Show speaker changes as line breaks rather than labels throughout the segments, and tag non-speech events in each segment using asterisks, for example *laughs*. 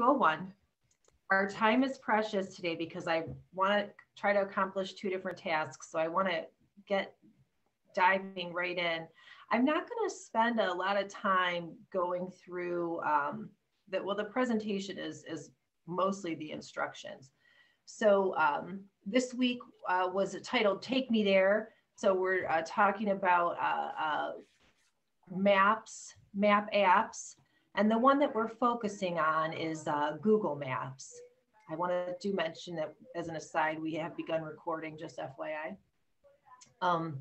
201. Our time is precious today because I want to try to accomplish two different tasks. So I want to get diving right in. I'm not going to spend a lot of time going through um, that. Well, the presentation is is mostly the instructions. So um, this week uh, was titled "Take Me There." So we're uh, talking about uh, uh, maps, map apps, and the one that we're focusing on is uh, Google Maps. I wanted to mention that as an aside, we have begun recording, just FYI. Um,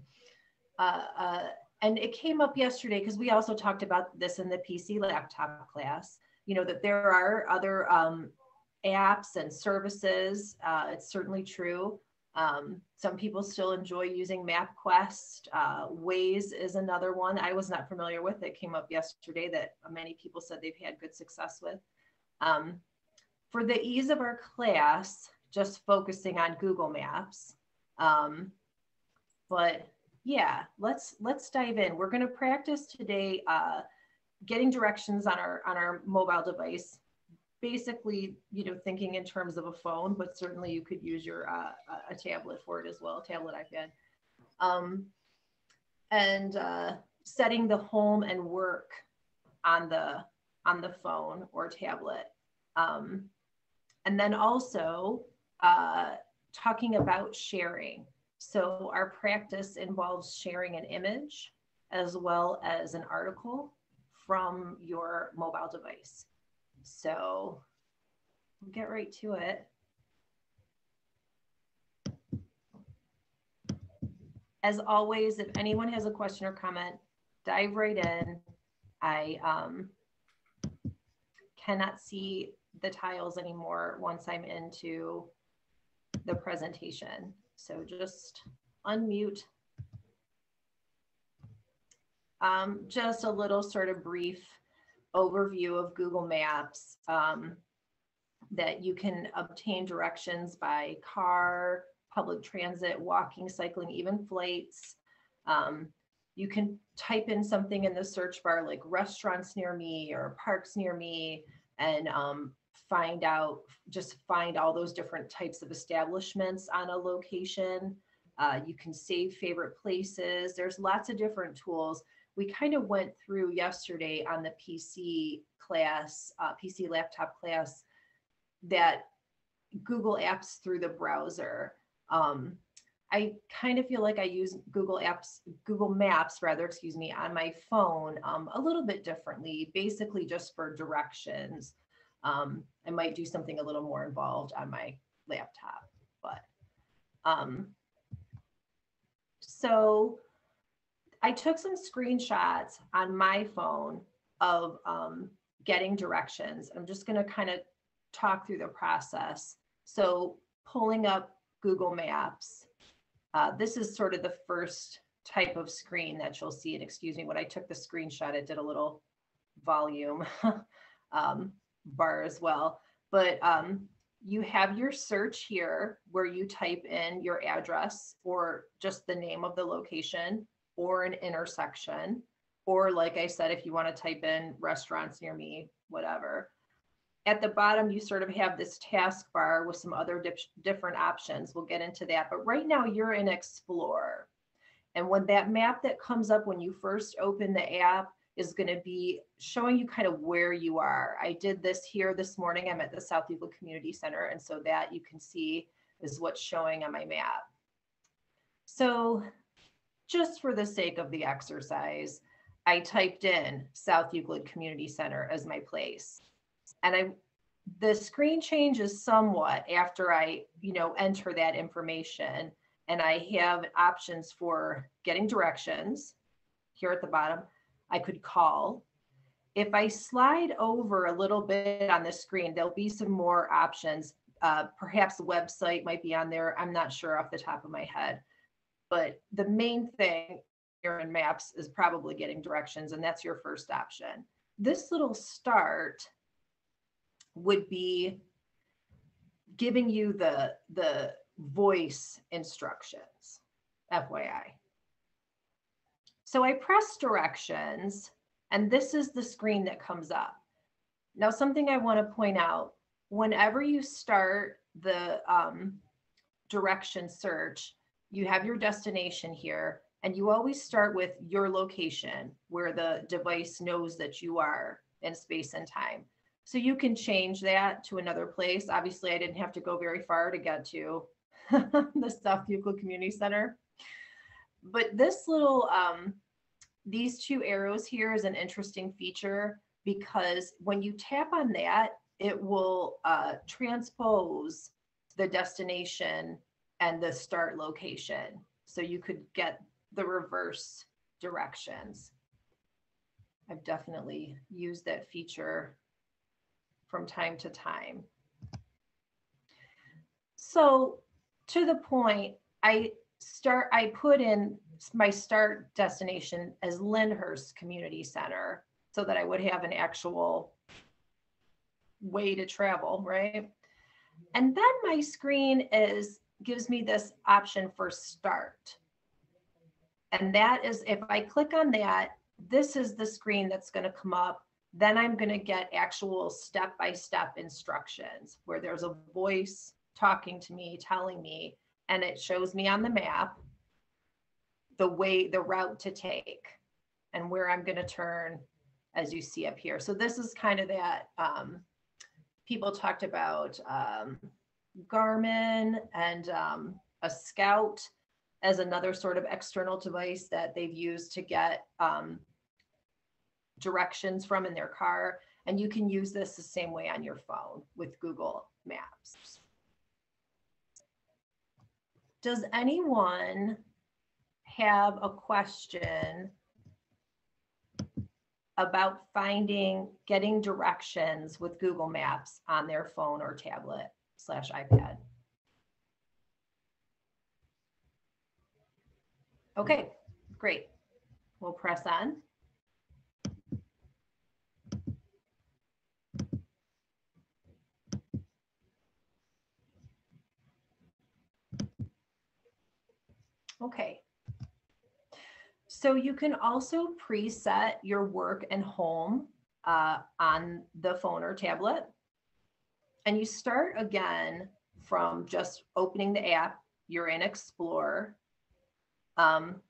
uh, uh, and it came up yesterday because we also talked about this in the PC laptop class, you know, that there are other um, apps and services. Uh, it's certainly true. Um, some people still enjoy using MapQuest. Uh, Waze is another one I was not familiar with that came up yesterday that many people said they've had good success with. Um, for the ease of our class, just focusing on Google Maps. Um, but yeah, let's let's dive in. We're going to practice today uh, getting directions on our on our mobile device basically, you know, thinking in terms of a phone, but certainly you could use your uh, a tablet for it as well, tablet iPad. Um, and uh, setting the home and work on the on the phone or tablet. Um, and then also uh, talking about sharing. So our practice involves sharing an image as well as an article from your mobile device. So we'll get right to it. As always, if anyone has a question or comment, dive right in. I um, cannot see the tiles anymore once I'm into the presentation. So just unmute. Um, just a little sort of brief overview of Google Maps um, that you can obtain directions by car, public transit, walking, cycling, even flights. Um, you can type in something in the search bar like restaurants near me or parks near me and um, find out, just find all those different types of establishments on a location. Uh, you can save favorite places. There's lots of different tools we kind of went through yesterday on the PC class, uh, PC laptop class, that Google Apps through the browser. Um, I kind of feel like I use Google Apps, Google Maps rather, excuse me, on my phone um, a little bit differently, basically just for directions. Um, I might do something a little more involved on my laptop, but um, so I took some screenshots on my phone of um, getting directions. I'm just going to kind of talk through the process. So pulling up Google Maps. Uh, this is sort of the first type of screen that you'll see. And excuse me, when I took the screenshot, it did a little volume *laughs* um, bar as well. But um, you have your search here where you type in your address or just the name of the location or an intersection. Or like I said, if you want to type in restaurants near me, whatever. At the bottom, you sort of have this taskbar with some other dip- different options. We'll get into that. But right now you're in Explorer. And when that map that comes up when you first open the app is going to be showing you kind of where you are. I did this here this morning. I'm at the South Euclid Community Center. And so that you can see is what's showing on my map. So just for the sake of the exercise, I typed in South Euclid Community Center as my place. And I the screen changes somewhat after I, you know, enter that information. And I have options for getting directions here at the bottom. I could call. If I slide over a little bit on the screen, there'll be some more options. Uh, perhaps the website might be on there. I'm not sure off the top of my head. But the main thing here in maps is probably getting directions, and that's your first option. This little start would be giving you the, the voice instructions, FYI. So I press directions, and this is the screen that comes up. Now, something I want to point out, whenever you start the um, direction search, you have your destination here, and you always start with your location where the device knows that you are in space and time. So you can change that to another place. Obviously, I didn't have to go very far to get to *laughs* the South Euclid Community Center. But this little, um, these two arrows here is an interesting feature because when you tap on that, it will uh, transpose the destination and the start location. So you could get the reverse directions. I've definitely used that feature from time to time. So to the point, I start, I put in my start destination as Lyndhurst Community Center so that I would have an actual way to travel, right? And then my screen is gives me this option for start. And that is if I click on that, this is the screen that's going to come up. Then I'm going to get actual step-by-step instructions where there's a voice talking to me, telling me, and it shows me on the map the way, the route to take and where I'm going to turn as you see up here. So this is kind of that um, people talked about um, Garmin and um, a Scout as another sort of external device that they've used to get um, directions from in their car. And you can use this the same way on your phone with Google Maps. Does anyone have a question about finding, getting directions with Google Maps on their phone or tablet slash iPad. Okay, great. We'll press on. Okay, so you can also preset your work and home uh, on the phone or tablet. And you start again from just opening the app, you're in Explore. Um,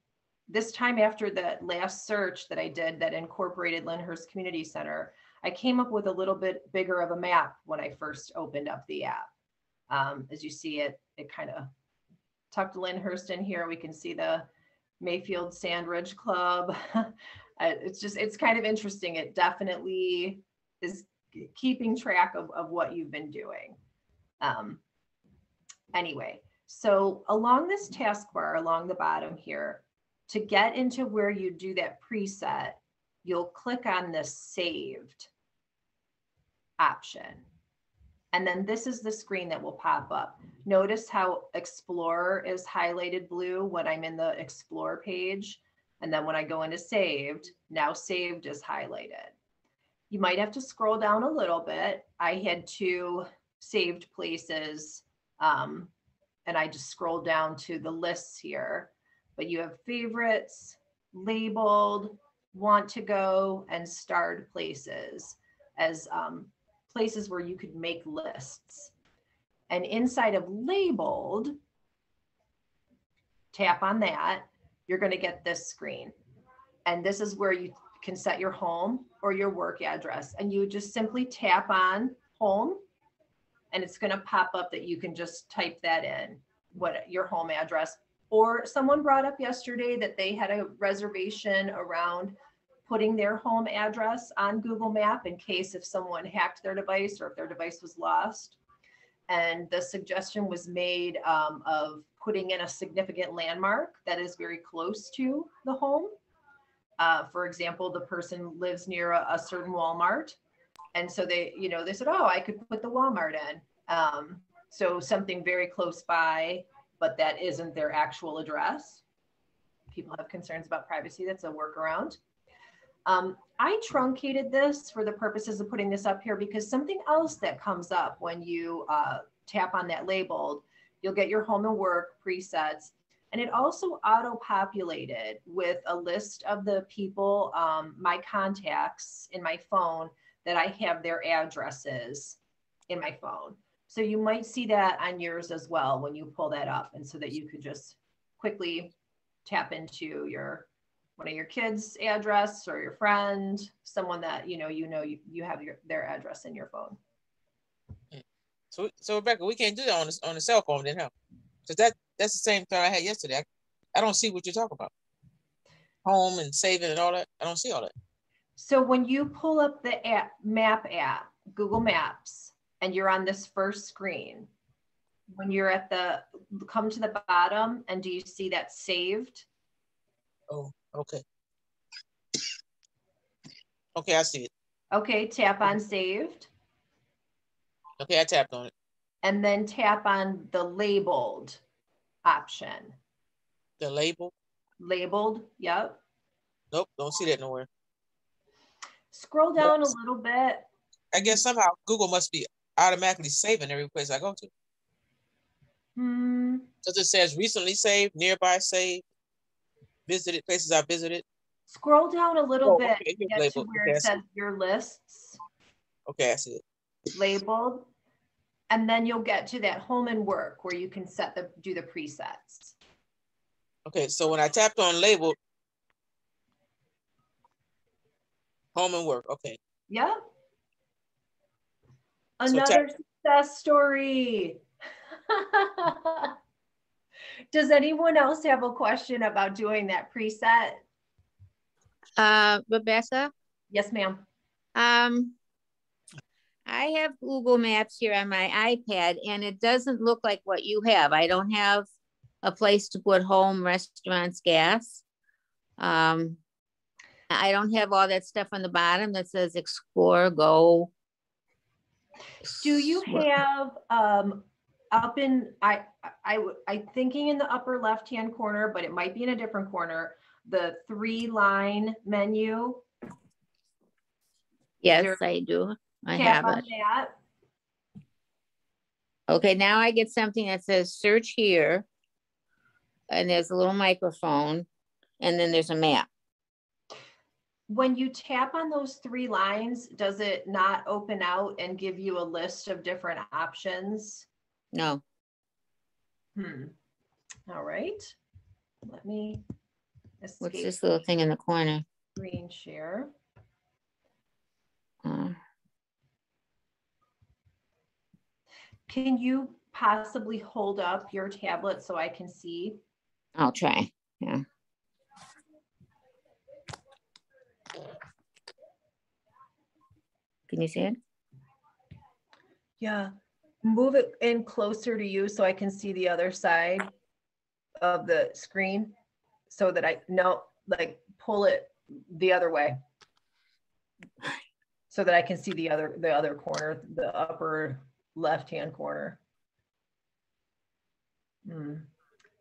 this time after the last search that I did that incorporated Lyndhurst Community Center, I came up with a little bit bigger of a map when I first opened up the app. Um, as you see it, it kind of tucked Lyndhurst in here. We can see the Mayfield Sandridge Club. *laughs* it's just, it's kind of interesting. It definitely is keeping track of, of what you've been doing. Um, anyway, so along this taskbar, along the bottom here, to get into where you do that preset, you'll click on the saved option. And then this is the screen that will pop up. Notice how Explorer is highlighted blue when I'm in the Explore page. And then when I go into saved, now saved is highlighted. You might have to scroll down a little bit. I had two saved places um, and I just scrolled down to the lists here. But you have favorites, labeled, want to go, and starred places as um, places where you could make lists. And inside of labeled, tap on that, you're going to get this screen. And this is where you can set your home or your work address. And you just simply tap on home and it's going to pop up that you can just type that in, what your home address. Or someone brought up yesterday that they had a reservation around putting their home address on Google Map in case if someone hacked their device or if their device was lost. And the suggestion was made um, of putting in a significant landmark that is very close to the home. Uh, for example, the person lives near a, a, certain Walmart. And so they, you know, they said, oh, I could put the Walmart in. Um, so something very close by, but that isn't their actual address. People have concerns about privacy. That's a workaround. Um, I truncated this for the purposes of putting this up here because something else that comes up when you uh, tap on that labeled, you'll get your home and work presets. And it also auto-populated with a list of the people, um, my contacts in my phone that I have their addresses in my phone. So you might see that on yours as well when you pull that up. And so that you could just quickly tap into your one of your kids address or your friend, someone that, you know, you know, you, you have your, their address in your phone.
So, so Rebecca, we can't do that on the, on the cell phone then, huh? Because that, that's the same thing I had yesterday. I, I don't see what you're talking about. Home and saving and all that. I don't see all that.
So when you pull up the app, map app, Google Maps, and you're on this first screen, when you're at the, come to the bottom and do you see that saved?
Oh, okay. Okay, I see it.
Okay, tap on saved.
Okay, I tapped on it.
And then tap on the labeled option.
The label?
Labeled, yep.
Nope, don't see that nowhere.
Scroll down a little bit.
I guess somehow Google must be automatically saving every place I go to.
Hmm.
Because it says recently saved, nearby saved, visited places I visited.
Scroll down a little oh, bit okay. get to where okay, it says your lists.
Okay, I see it.
Labeled. And then you'll get to that home and work where you can set the do the presets.
Okay, so when I tapped on labeled, home and work, okay.
Yep. Another so success story. *laughs* Does anyone else have a question about doing that preset?
Uh, Rebecca?
Yes, ma'am.
Um, I have Google Maps here on my iPad and it doesn't look like what you have. I don't have a place to put home, restaurants, gas. Um, I don't have all that stuff on the bottom that says explore, go.
Do you have um, up in I I I thinking in the upper left hand corner, but it might be in a different corner. The three line menu.
Yes, there, I do. I have it. That. Okay, now I get something that says search here, and there's a little microphone, and then there's a map.
When you tap on those three lines, does it not open out and give you a list of different options?
No.
Hmm. All right. Let me
What's this little thing in the corner?
Screen share.
Uh,
Can you possibly hold up your tablet so I can see?
I'll try. Yeah. Can you see it?
Yeah move it in closer to you so I can see the other side of the screen so that I no like pull it the other way so that I can see the other the other corner, the upper left hand corner. Hmm.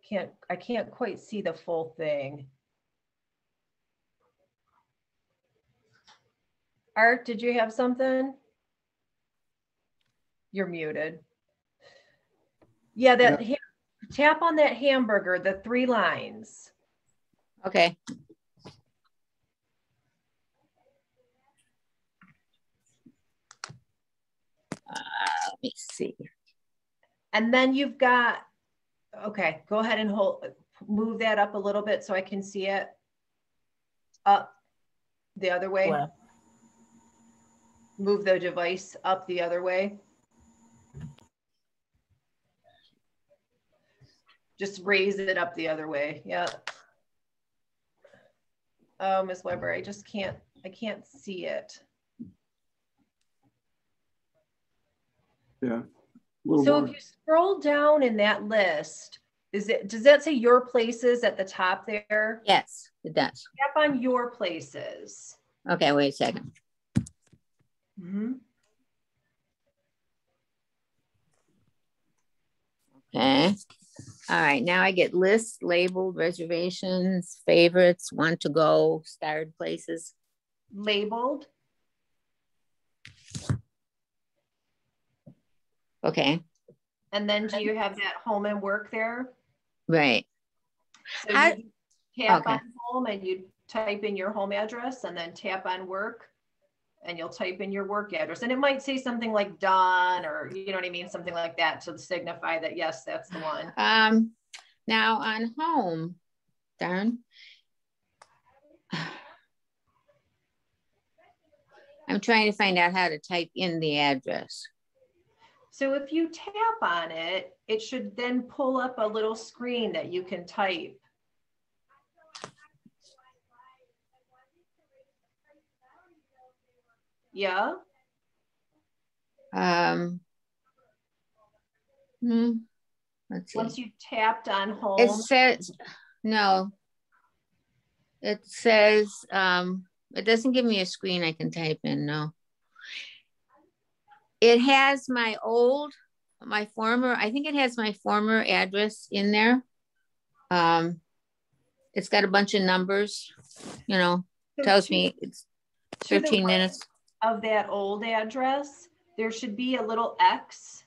Can't I can't quite see the full thing. Art, did you have something? You're muted. Yeah, that yeah. tap on that hamburger, the three lines.
Okay. Let me see.
And then you've got, okay, go ahead and hold, move that up a little bit so I can see it. Up the other way. Move the device up the other way. Just raise it up the other way. Yeah. Oh, Miss Weber, I just can't, I can't see it.
Yeah.
So more. if you scroll down in that list, is it, does that say your places at the top there?
Yes, it does.
Tap on your places.
Okay, wait a second.
Mm -hmm.
Okay. All right, now I get lists, labeled, reservations, favorites, want to go, starred places.
Labeled.
Okay.
And then do you have that home and work there?
Right.
So I, you tap okay. on home and you type in your home address and then tap on work. and you'll type in your work address and it might say something like done or you know what I mean, something like that to signify that, yes, that's the one.
Um, now on home, darn. *sighs* I'm trying to find out how to type in the address.
So if you tap on it, it should then pull up a little screen that you can type. Yeah,
Um. hmm, let's see.
once you tapped on home.
It says, no. It says, um, it doesn't give me a screen I can type in, no. It has my old, my former, I think it has my former address in there. Um, it's got a bunch of numbers, you know, tells me it's
to the
fifteen
right
minutes.
Of that old address, there should be a little X.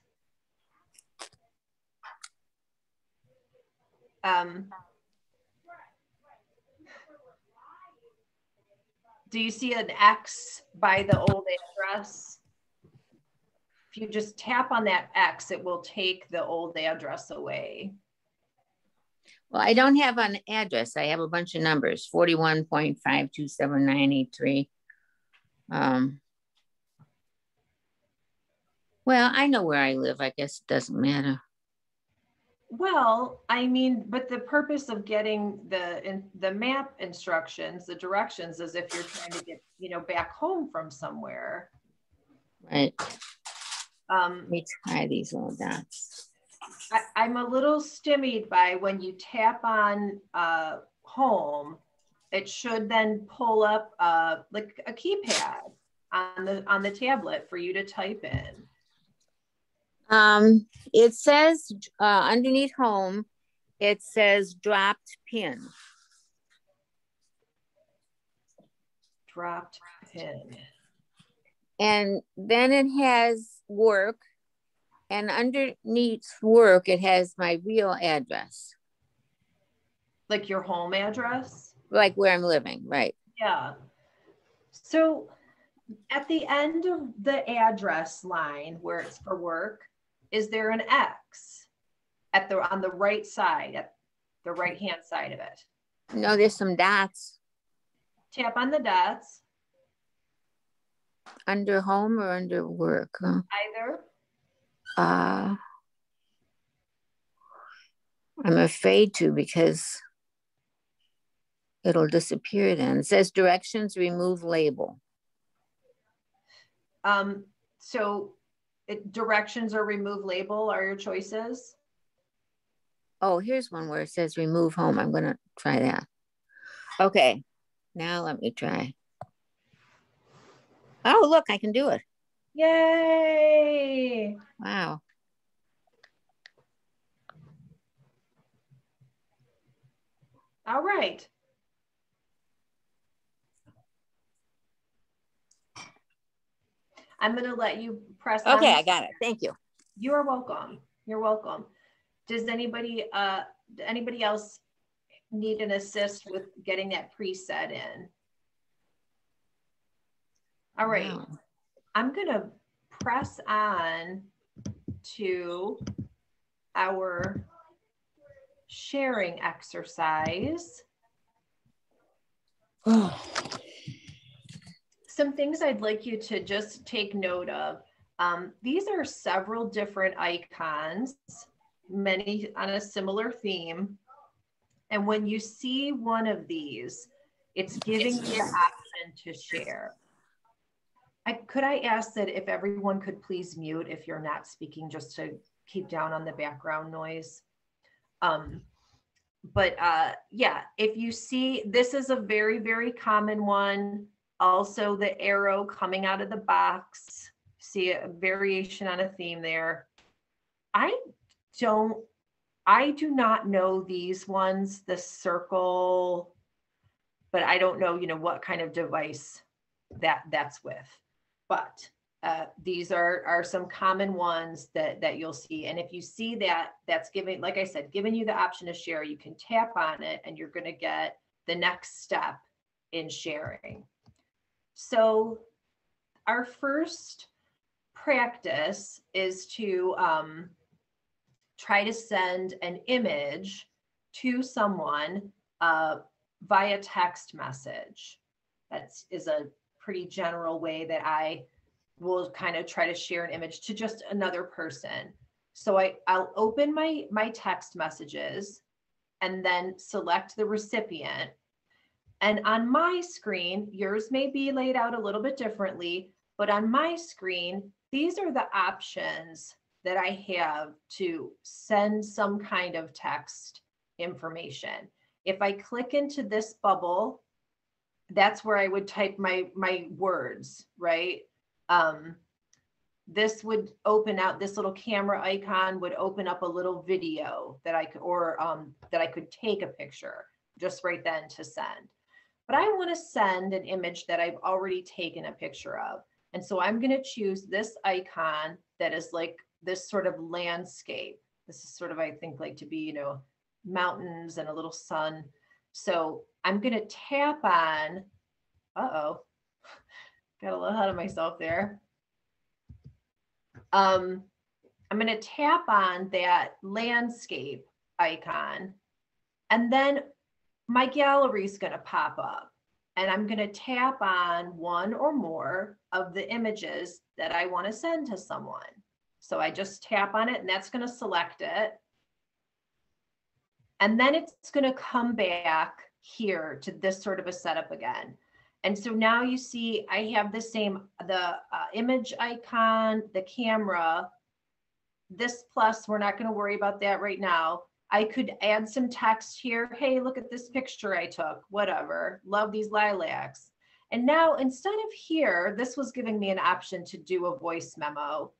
Um. Do you see an X by the old address? If you just tap on that X, it will take the old address away.
Well, I don't have an address. I have a bunch of numbers, forty-one point five two seven nine eight three. Um. Well, I know where I live. I guess it doesn't matter.
Well, I mean, but the purpose of getting the, in, the map instructions, the directions is if you're trying to get, you know, back home from somewhere.
Right,
Um,
let me try these little dots.
I, I'm a little stymied by when you tap on, uh, home, it should then pull up, uh, like a keypad on the, on the tablet for you to type in.
Um, it says, uh, underneath home, it says dropped pin.
Dropped pin.
And then it has work. And underneath work, it has my real address,
Like your home address?
like where I'm living, right?
Yeah. So at the end of the address line where it's for work, is there an X at the on the right side, at the right hand side of it?
No, there's some dots
Tap on the dots,
under home or under work. huh?
either.
Uh, I'm afraid to because it'll disappear then. It says directions, remove label.
Um, so it, directions or remove label are your choices.
Oh, here's one where it says remove home. I'm gonna try that. Okay, now let me try. Oh, look, I can do it.
Yay!
Wow.
All right. I'm gonna let you press.
Okay, I got it. Thank you.
You are welcome. You're welcome. Does anybody, uh, anybody else need an assist with getting that preset in? All right,
Wow.
I'm gonna press on to our sharing exercise. *sighs* some things I'd like you to just take note of. Um, these are several different icons, many on a similar theme. And when you see one of these, it's giving you the option to share. I, could I ask that if everyone could please mute if you're not speaking, just to keep down on the background noise? Um, but uh, yeah, if you see, this is a very, very common one. Also, the arrow coming out of the box. See a variation on a theme there. I don't, I do not know these ones, the circle, but I don't know, you know, what kind of device that that's with. But uh, these are are some common ones that that you'll see. And if you see that, that's giving, like I said, giving you the option to share. You can tap on it, and you're going to get the next step in sharing. So our first practice is to um, try to send an image to someone uh, via text message. That is a pretty general way that I will kind of try to share an image to just another person. So I, I'll open my, my text messages and then select the recipient. And on my screen, yours may be laid out a little bit differently, but on my screen, these are the options that I have to send some kind of text information. If I click into this bubble, that's where I would type my my words, right? Um, this would open out this little camera icon would open up a little video that I could or um, that I could take a picture just right then to send. But I want to send an image that I've already taken a picture of. And so I'm going to choose this icon that is like this sort of landscape. This is sort of, I think, like to be, you know, mountains and a little sun. So I'm going to tap on, uh-oh, *laughs* got a little ahead of myself there. Um, I'm going to tap on that landscape icon and then my gallery is going to pop up and I'm going to tap on one or more of the images that I want to send to someone. So I just tap on it and that's going to select it. And then it's going to come back here to this sort of a setup again. And so now you see I have the same, the uh, image icon, the camera, this plus, we're not going to worry about that right now. I could add some text here. Hey, look at this picture I took, whatever. Love these lilacs. And now instead of here, this was giving me an option to do a voice memo.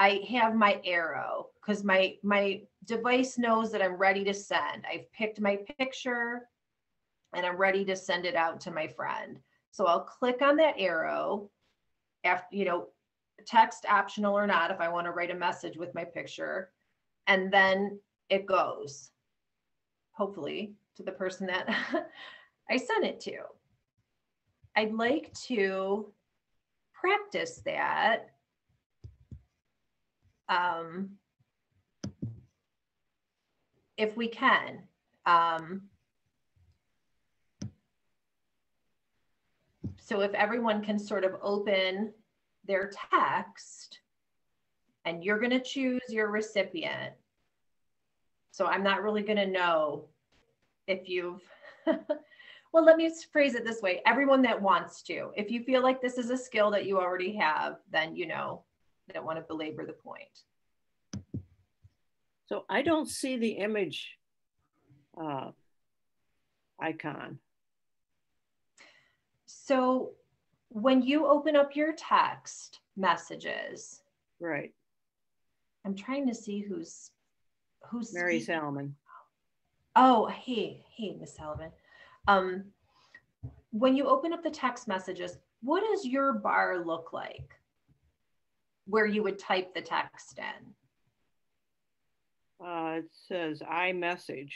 I have my arrow because my, my device knows that I'm ready to send. I've picked my picture and I'm ready to send it out to my friend. So I'll click on that arrow after, you know, text optional or not, if I want to write a message with my picture. And then it goes, hopefully, to the person that *laughs* I sent it to. I'd like to practice that. Um, if we can. Um, so if everyone can sort of open their text and you're going to choose your recipient so I'm not really going to know if you've, *laughs* well, let me phrase it this way everyone that wants to. If you feel like this is a skill that you already have, then you know, I don't want to belabor the point.
So I don't see the image uh, icon.
So when you open up your text messages,
right?
I'm trying to see who's who's
Mary speaking? Salomon.
Oh, hey, hey, Miss Salomon. Um, when you open up the text messages, what does your bar look like where you would type the text in?
Uh, it says iMessage.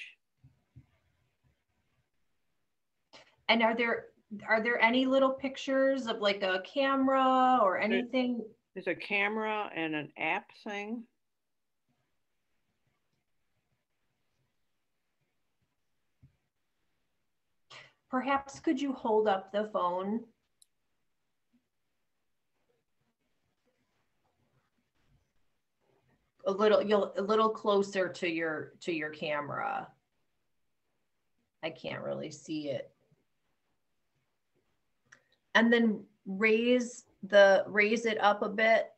And are there are there any little pictures of like a camera or anything?
There's a camera and an app thing.
Perhaps could you hold up the phone? A little, you'll a little closer to your to your camera. I can't really see it. And then raise the raise it up a bit.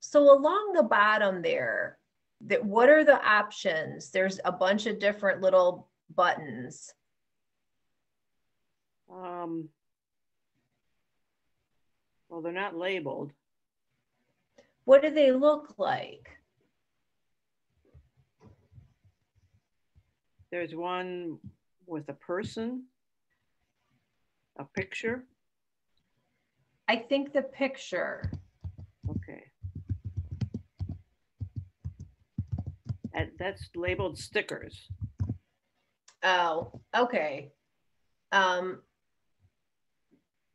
So along the bottom there, that what are the options? There's a bunch of different little buttons?
Um, well, they're not labeled.
What do they look like?
There's one with a person, a picture.
I think the picture.
Okay. And that's labeled stickers.
Oh, okay. Um,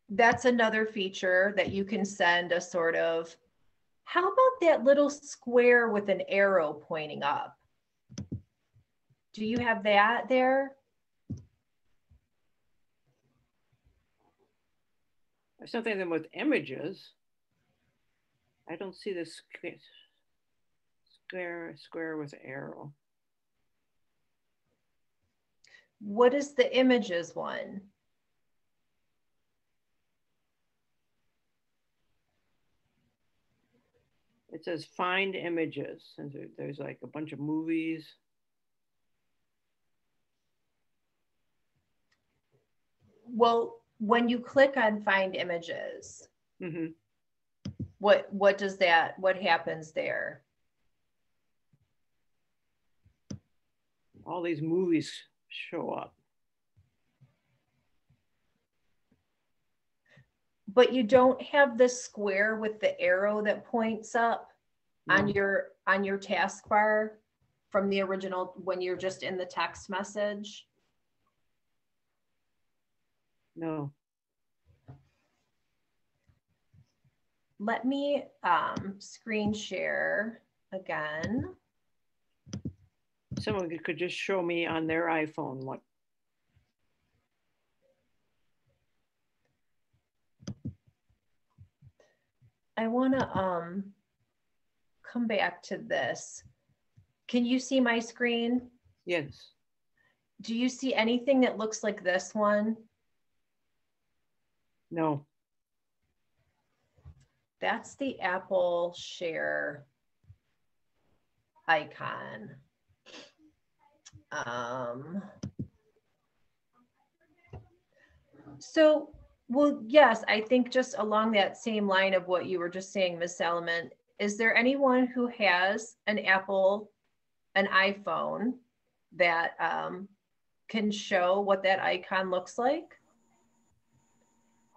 that's another feature that you can send a sort of, how about that little square with an arrow pointing up? Do you have that there?
There's something with images. I don't see the square, square, square with arrow.
What is the images one?
It says find images, and there's like a bunch of movies.
Well, when you click on find images,
hmm
what what does that what happens there?
All these movies show up.
But you don't have the square with the arrow that points up on your on your taskbar from the original when you're just in the text message.
No.
Let me um, screen share again.
Someone could just show me on their iPhone what.
I want to um, come back to this. Can you see my screen?
Yes.
Do you see anything that looks like this one?
No.
That's the Apple Share icon. Um, so, well, yes, I think just along that same line of what you were just saying, Ms. Salomon, is there anyone who has an Apple, an iPhone that um, can show what that icon looks like?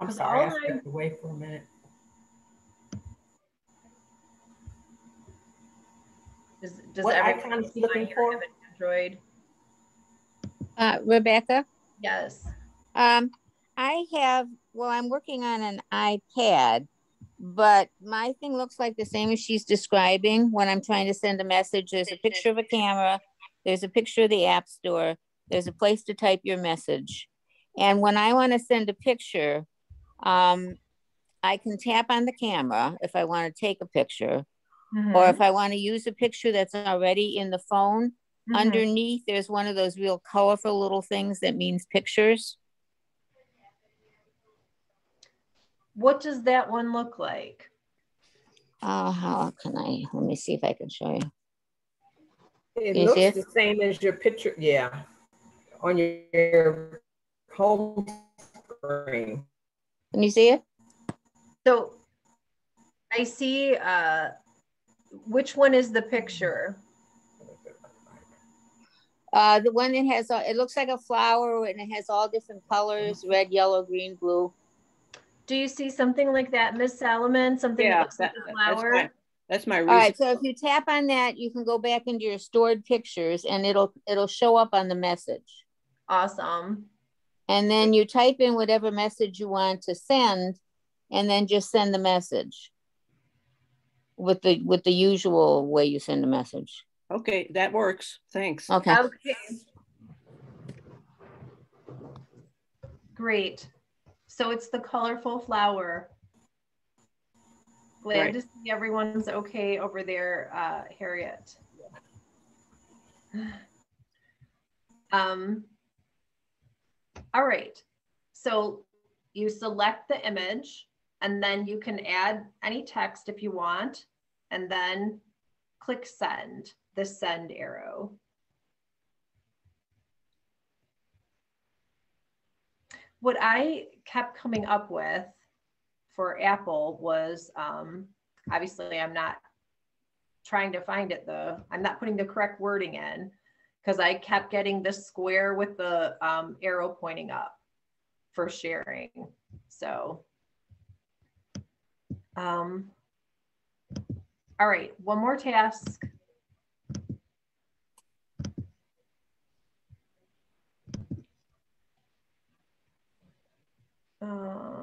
I'm
'Cause
sorry, I
all I-
stepped away for a minute.
Does, does
What
everyone
icon is
see
looking for?
Android?
Uh, Rebecca,
Yes.
um, I have, well, I'm working on an iPad, but my thing looks like the same as she's describing when I'm trying to send a message. There's a picture of a camera, there's a picture of the App Store, there's a place to type your message. And when I want to send a picture, um, I can tap on the camera if I want to take a picture, or if I want to use a picture that's already in the phone.
Mhm.
Underneath, there's one of those real colorful little things that means pictures.
What does that one look like?
Oh, how can I? Let me see if I can show you.
It
You
looks
it?
the same as your picture, yeah, on your, your home screen.
Can you see it?
So I see, uh, which one is the picture?
Uh, the one that has, all- it looks like a flower and it has all different colors, red, yellow, green, blue.
Do you see something like that, Miss Salomon? Something that
Yeah,
looks like
that-
a
that's
flower?
my, that's my
All right, so if you tap on that, you can go back into your stored pictures and it'll, it'll show up on the message.
Awesome.
And then you type in whatever message you want to send and then just send the message with the, with the usual way you send a message.
Okay, that works. Thanks.
Okay.
Okay. Great. So it's the colorful flower. Glad
Right.
to see everyone's okay over there, uh, Harriet. *sighs* Um, all right. So you select the image and then you can add any text if you want, and then click send, the send arrow. What I kept coming up with for Apple was, um, obviously I'm not trying to find it though. I'm not putting the correct wording in because I kept getting this square with the um, arrow pointing up for sharing. So, um, all right, one more task. Um,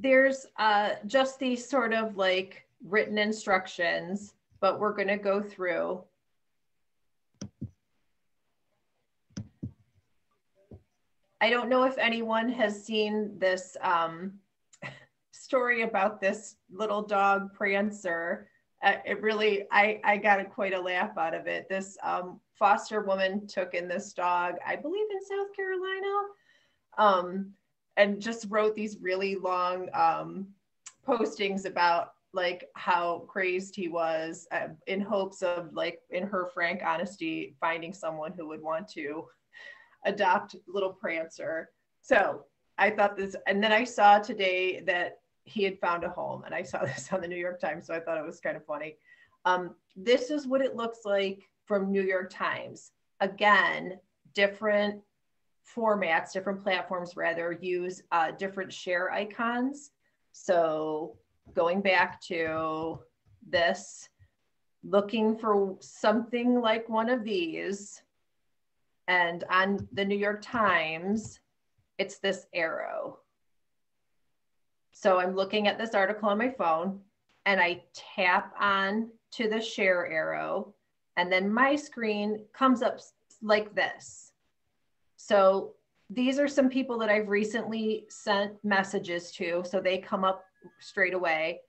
there's uh, just these sort of like written instructions, but we're going to go through. I don't know if anyone has seen this um, *laughs* story about this little dog Prancer. Uh, it really, I, I got a, quite a laugh out of it. This um, foster woman took in this dog, I believe in South Carolina, um, and just wrote these really long um, postings about like how crazed he was uh, in hopes of like in her frank honesty finding someone who would want to adopt little prancer. So i thought this and then i saw today that he had found a home and i saw *laughs* this on the new york times so i thought it was kind of funny. Um, this is what it looks like from new york times. Again different formats different platforms rather use uh, different share icons so going back to this, looking for something like one of these. And on the New York Times, it's this arrow. So I'm looking at this article on my phone and I tap on to the share arrow and then my screen comes up like this. So these are some people that I've recently sent messages to. So they come up straight away.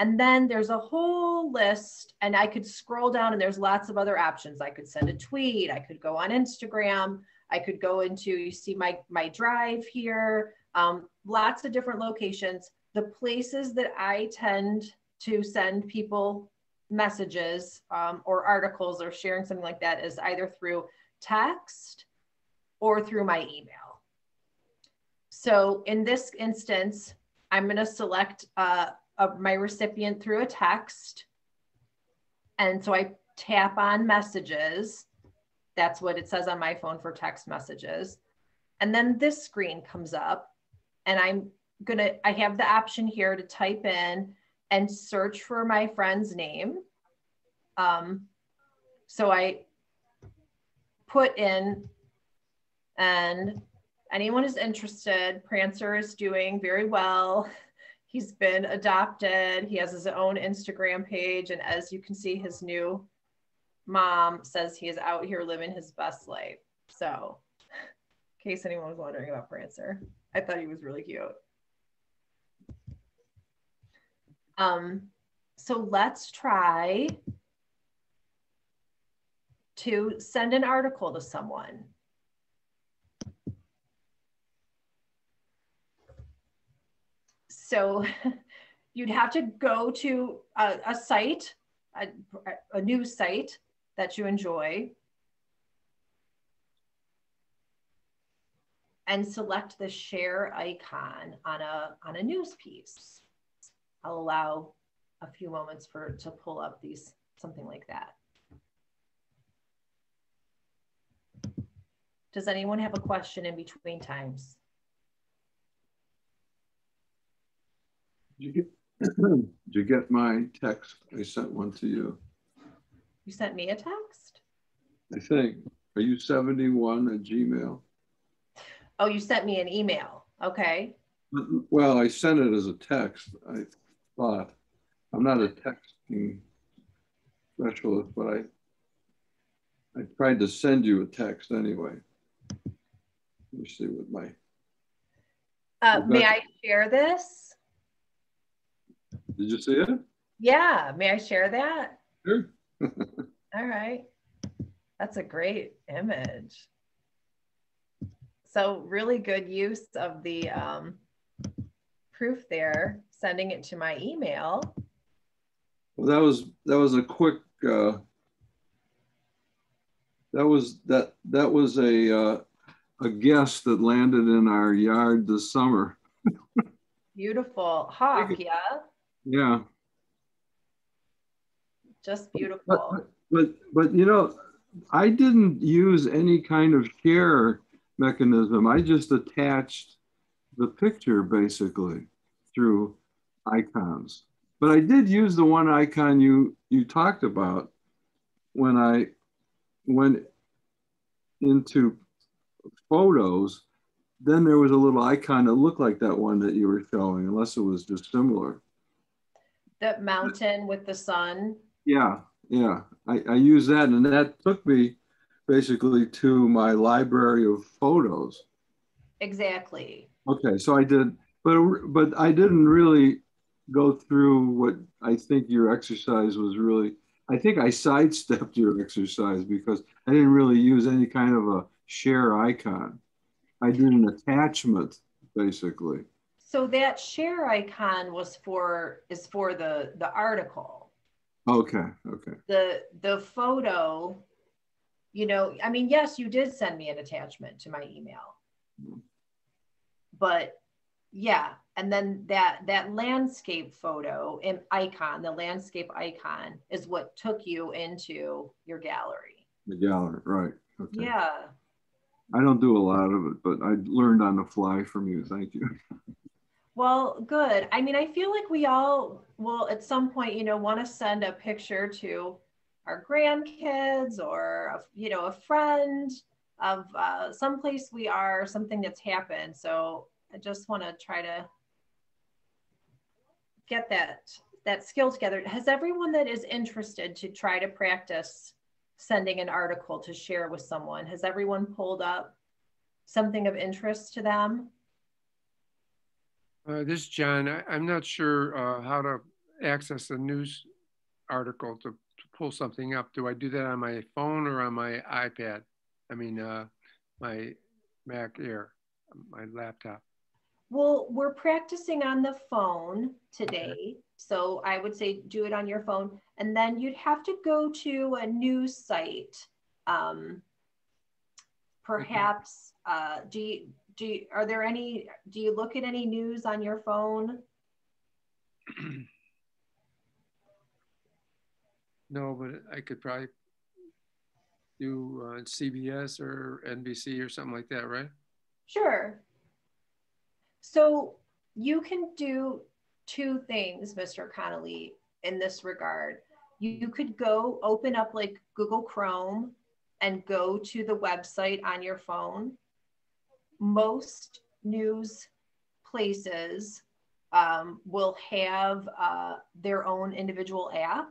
And then there's a whole list, and I could scroll down, and there's lots of other options. I could send a tweet, I could go on Instagram, I could go into, you see my, my drive here, um, lots of different locations. The places that I tend to send people messages um, or articles or sharing something like that is either through text or through my email. So in this instance, I'm going to select uh, a, my recipient through a text. And so I tap on messages. That's what it says on my phone for text messages. And then this screen comes up and I'm going to, I have the option here to type in and search for my friend's name. Um, so I put in and anyone is interested, Prancer is doing very well. *laughs* He's been adopted. He has his own Instagram page. And as you can see, his new mom says he is out here living his best life. So, in case anyone was wondering about Prancer, I thought he was really cute. Um, so let's try to send an article to someone. So *laughs* you'd have to go to a, a site, a, a news site that you enjoy, and select the share icon on a, on a news piece. I'll allow a few moments for to pull up these, something like that. Does anyone have a question in between times?
You get, *clears throat* did you get my text? I sent one to you.
You sent me a text?
I think. Are you 71 at Gmail?
Oh, you sent me an email. Okay.
Well, I sent it as a text. I thought I'm not a texting specialist, but I I tried to send you a text anyway. Let me see what my.
Uh, may I share this?
Did you see it?
Yeah. May I share that?
Sure. *laughs*
All right. That's a great image. So really good use of the um, proof there, sending it to my email.
Well, that was that was a quick. Uh, that was that that was a uh, a guest that landed in our yard this summer. *laughs*
Beautiful hawk, yeah.
Yeah.
Just beautiful.
But, but, but you know, I didn't use any kind of share mechanism. I just attached the picture basically through icons. But I did use the one icon you you talked about when I went into photos then there was a little icon that looked like that one that you were showing, unless it was just similar.
The mountain with the sun.
Yeah, yeah. I, I used that and that took me basically to my library of photos.
Exactly.
Okay, so I did, but but I didn't really go through what I think your exercise was really. I think I sidestepped your exercise because I didn't really use any kind of a share icon. I did an attachment basically.
So that share icon was for is for the the article.
Okay, okay.
The the photo, you know, I mean, yes, you did send me an attachment to my email. But yeah, and then that that landscape photo and icon, the landscape icon is what took you into your gallery.
The gallery, right. Okay.
Yeah.
I don't do a lot of it, but I learned on the fly from you. Thank you. *laughs*
Well, good. I mean, I feel like we all will at some point, you know, want to send a picture to our grandkids or, you know, a friend of uh, someplace we are, something that's happened. So I just want to try to get that that skill together. Has everyone that is interested to try to practice sending an article to share with someone, has everyone pulled up something of interest to them?
Uh, this is John. I, am not sure uh, how to access a news article to, to, pull something up. Do I do that on my phone or on my iPad? I mean, uh, my Mac Air, my laptop.
Well, we're practicing on the phone today. Okay. So I would say do it on your phone. And then you'd have to go to a news site. Um, perhaps, uh, do you, do you, are there any, do you look at any news on your phone? *clears throat*
no, but I could probably do uh, CBS or NBC or something like that, right?
Sure. So you can do two things, Mr. Connolly, in this regard. You could go open up like Google Chrome and go to the website on your phone most news places um, will have uh, their own individual app.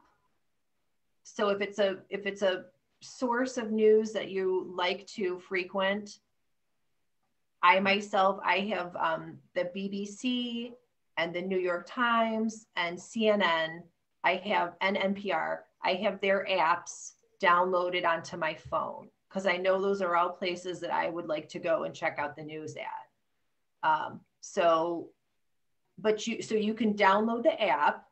So if it's a if it's a source of news that you like to frequent, I myself I have um, the BBC and the New York Times and CNN. I have NPR. I have their apps downloaded onto my phone because I know those are all places that I would like to go and check out the news at. Um, so, but you, so you can download the app,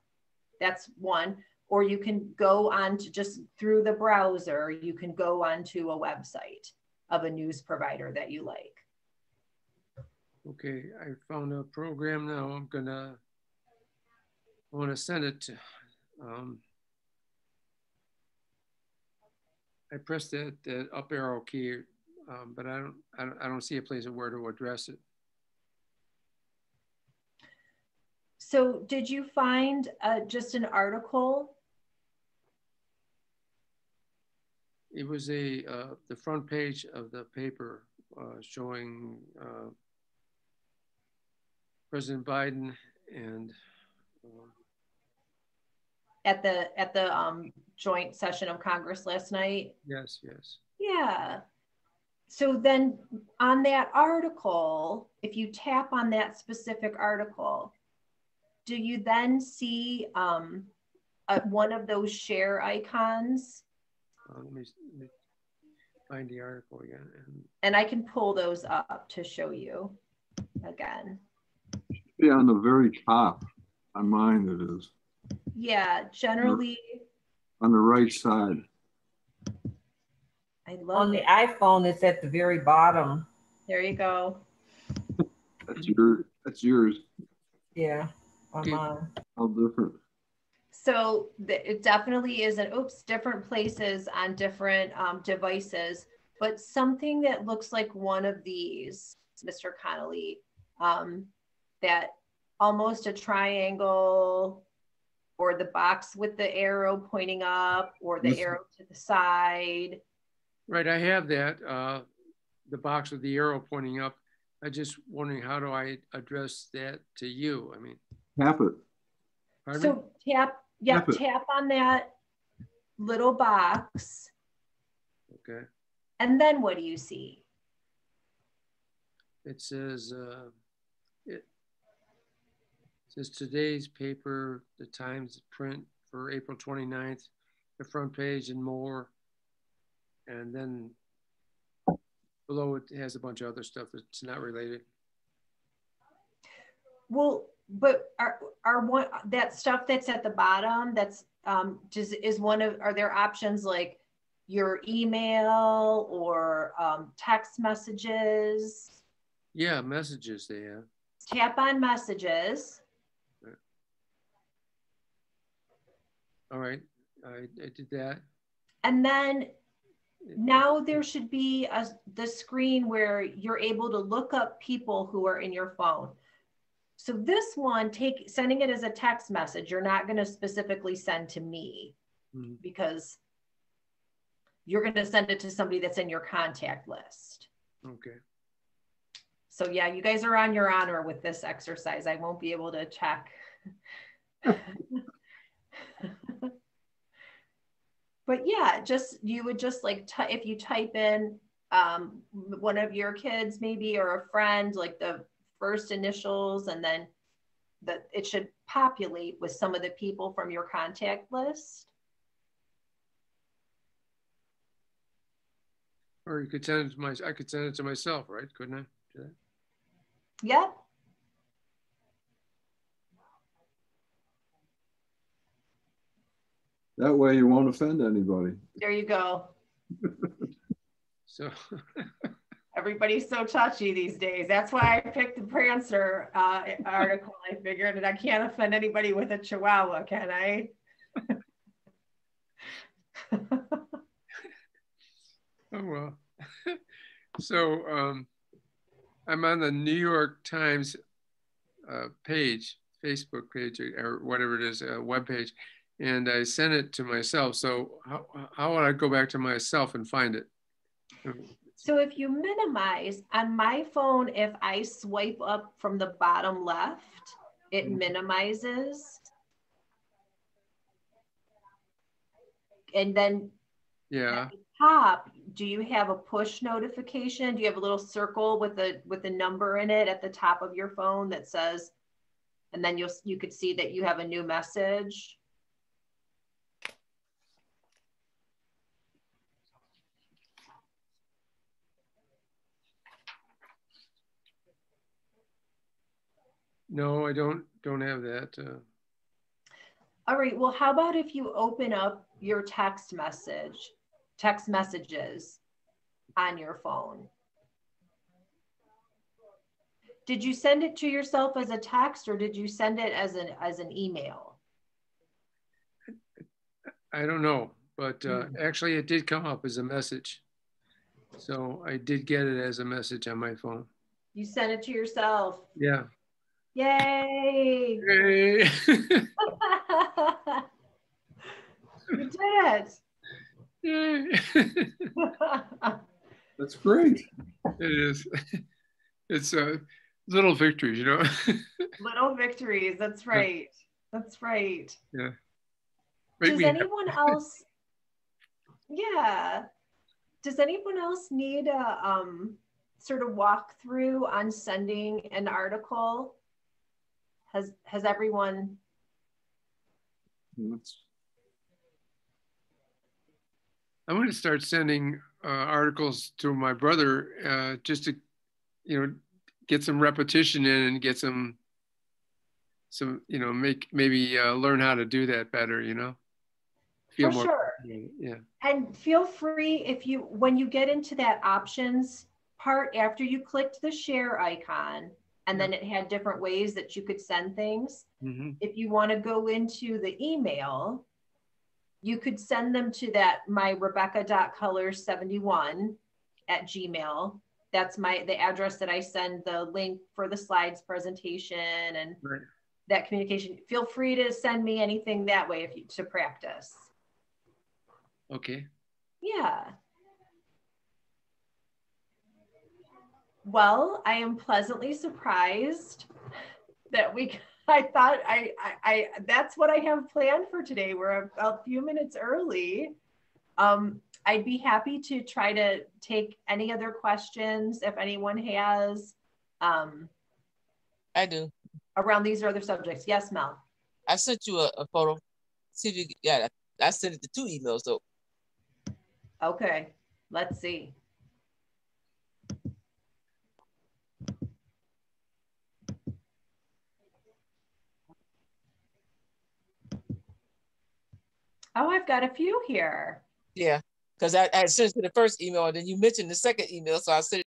that's one, or you can go on to just through the browser, you can go onto a website of a news provider that you like.
Okay, I found a program now. I'm gonna, I wanna send it to, um, I pressed that, that up arrow key, um, but I don't, I don't, I don't see a place of where to address it.
So did you find uh, just an article?
It was a, uh, the front page of the paper uh, showing uh, President Biden and uh,
at the at the um, joint session of Congress last night?
Yes, yes.
Yeah. So then on that article, if you tap on that specific article, do you then see um, a, one of those share icons?
Uh, let, me, let, me, find the article again.
And I can pull those up to show you again.
Yeah, on the very top. On mine, it is.
Yeah, generally.
On the right side.
I love
On the iPhone, it's at the very bottom.
There you go.
That's your. That's yours.
Yeah, on mine.
How different.
So the, it definitely is an oops, different places on different um, devices, but something that looks like one of these, Mr. Connolly, um, that almost a triangle or the box with the arrow pointing up or the yes. arrow to the side.
Right, I have that, uh, the box with the arrow pointing up. I just wondering, how do I address that to you? I mean,
Tap it.
pardon me?
So tap, yeah,
Tap
tap on that little box.
Okay,
And then what do you see?
it says, uh, it says today's paper, the Times print for April 29th, the front page and more. And then below it has a bunch of other stuff that's not related.
Well, but are, are one, that stuff that's at the bottom, that's, um, just is one of, are there options like your email or, um, text messages?
Yeah, messages they have.
Tap on messages.
All right, I, I did that.
And then now there should be a, the screen where you're able to look up people who are in your phone. So this one, take sending it as a text message, you're not going to specifically send to me
Mhm.
because you're going to send it to somebody that's in your contact list.
Okay,
So yeah, you guys are on your honor with this exercise. I won't be able to check. *laughs* *laughs* but yeah, just you would just like ty- if you type in um, one of your kids maybe or a friend like the first initials and then that it should populate with some of the people from your contact list.
or you could send it to my, I could send it to myself, right? Couldn't I? do that?
That way you won't offend anybody.
There you go. *laughs*
So, *laughs*
Everybody's so touchy these days. That's why I picked the Prancer uh, article. I figured that I can't offend anybody with a Chihuahua, can I? *laughs*
oh well. so um, I'm on the New York Times uh, page, Facebook page, or, or whatever it is, uh, web page, and I sent it to myself. So how, how would I go back to myself and find it?
So if you minimize on my phone, if I swipe up from the bottom left, it
Mhm.
minimizes. And then
Yeah.
at the top, do you have a push notification? Do you have a little circle with a with a number in it at the top of your phone that says, and then you'll you could see that you have a new message.
No, I don't don't have that. Uh,
All right. Well, how about if you open up your text message, text messages on your phone? Did you send it to yourself as a text or did you send it as an as an email?
I don't know, but uh, actually, it did come up as a message. So I did get it as a message on my phone.
You sent it to yourself.
Yeah.
Yay! *laughs*
Hey.
you did
Yay.
it. *laughs*
That's great.
it is. *laughs* It's uh, little victories, you know.
Little victories. That's right. That's right.
Make
Does
me happy.
anyone else? Yeah. Does anyone else need a um, sort of walkthrough on sending an article? Has has everyone?
I'm going to start sending uh, articles to my brother uh, just to, you know, get some repetition in and get some, some, you know, make maybe uh, learn how to do that better. You know,
For sure.
Yeah.
And feel free if you when you get into that options part after you clicked the share icon and then it had different ways that you could send things.
hmm
if you want to go into the email, you could send them to that my rebecca.colors71 at gmail. That's my the address that I send the link for the slides presentation and
Right.
that communication. Feel free to send me anything that way if you to practice.
Okay.
Yeah. Well, I am pleasantly surprised that we, *laughs* I thought I, I, I that's what I have planned for today. We're a, a few minutes early. Um, I'd be happy to try to take any other questions if anyone has um,
I do.
around these or other subjects. Yes, Mel.
I sent you a, a photo. See if you yeah. I sent it to two emails though.
Okay, let's see. Oh, I've got a few here.
Yeah, because I, I sent you the first email and then you mentioned the second email, so I sent